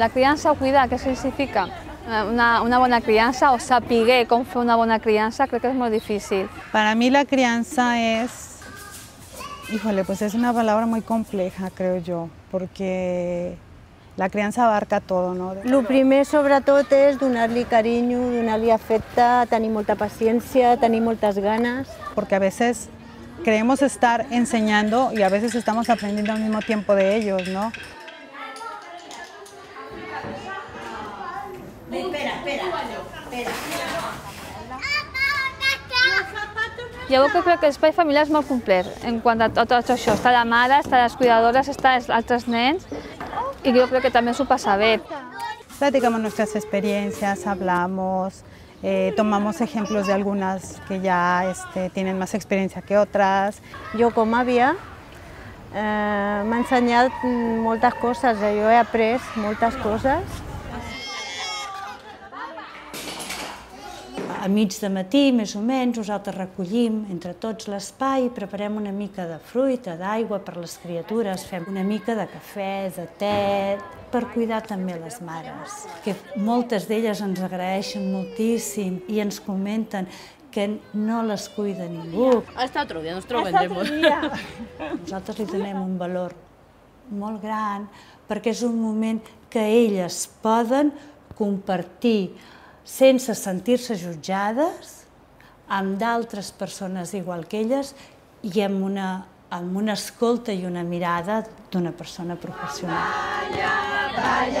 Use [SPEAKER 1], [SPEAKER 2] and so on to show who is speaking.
[SPEAKER 1] La criança o cuidar, què significa? Una, una bona criança o saber com fer una bona criança crec que és molt difícil.
[SPEAKER 2] Para mí la crianza es, híjole, pues es una palabra muy compleja, creo yo, porque la criança abarca todo, no?
[SPEAKER 3] El primer, sobretot, és donar-li carinyo, donar-li afecte, tenir molta paciència, tenir moltes ganes.
[SPEAKER 2] Porque a veces creemos estar enseñando y a veces estamos aprendiendo al mismo tiempo de ellos, ¿no?
[SPEAKER 4] Espera, espera, espera.
[SPEAKER 1] Llavors que crec que l'espai familiar és molt complet en quant a tot això. Està la mare, està les cuidadores, està els altres nens i jo crec que també s'ho passa bé.
[SPEAKER 2] Platicamos nuestras experiencias, hablamos, eh, tomamos ejemplos de algunas que ya este, tienen más experiencia que otras.
[SPEAKER 3] Jo, com a àvia, eh, m'ha ensenyat moltes coses, eh? jo he après moltes coses.
[SPEAKER 4] A mig de matí, més o menys, nosaltres recollim entre tots l'espai, preparem una mica de fruita, d'aigua per les criatures, fem una mica de cafè, de te, per cuidar també les mares, que moltes d'elles ens agraeixen moltíssim i ens comenten que no les cuida ningú.
[SPEAKER 5] Hasta otro día, nosotros vendremos.
[SPEAKER 4] Nosaltres li donem un valor molt gran perquè és un moment que elles poden compartir sense sentir-se jutjades amb d'altres persones igual que elles i amb una, amb una escolta i una mirada d'una persona professional.
[SPEAKER 6] Balla, balla,